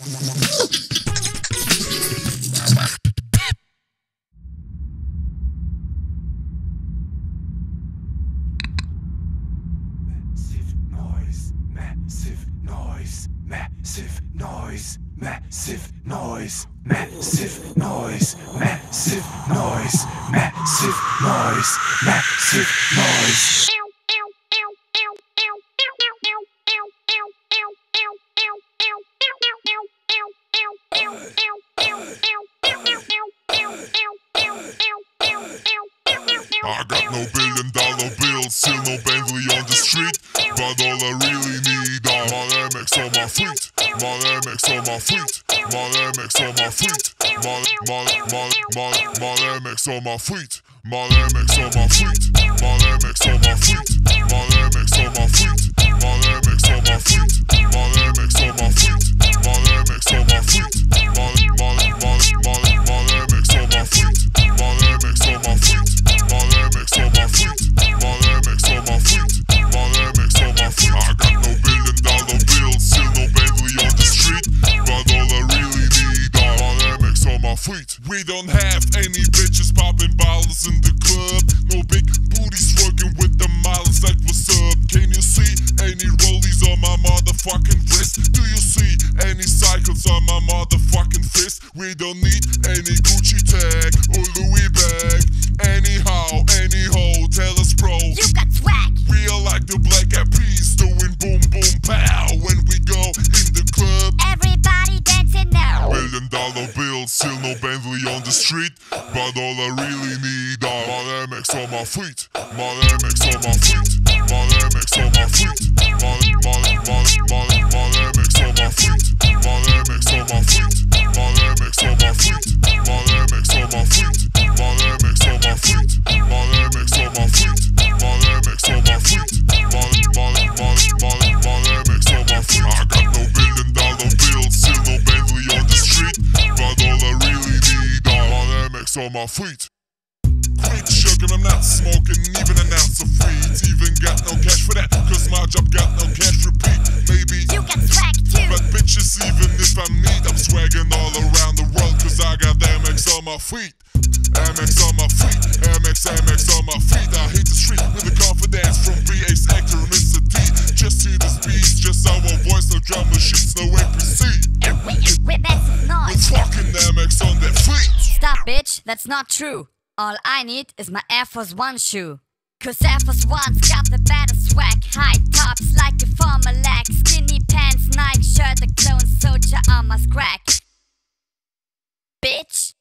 Massive noise, massive noise, massive noise, massive noise, massive noise, massive noise, massive noise, massive noise. I got no billion dollar bills, still no Bentley on the street. But all I really need are my Airmax on my feet. My Airmax on my feet. My Airmax on my feet. My, my, my, my, my Airmax on my feet. My Airmax on my feet. My feet. We don't have still no Bentley on the street. But all I really need are my Airmax on my feet. My Airmax on my feet. My Airmax on my feet. Airmax on my feet. Quit sugar, I'm not smoking even an ounce of weed. Even got no cash for that, cause my job got no cash repeat. Maybe You got swag too. but bitches, even if I meet, I'm swagging all around the world, cause I got Airmax on my feet. Airmax on my feet, Airmax, Airmax on my feet. I hit the street with a confidence bitch. That's not true. All I need is my Air Force One shoe. Cause Air Force One's got the better swag. High tops like a former leg. Skinny pants, Nike shirt, a clone soldier on my crack. Bitch.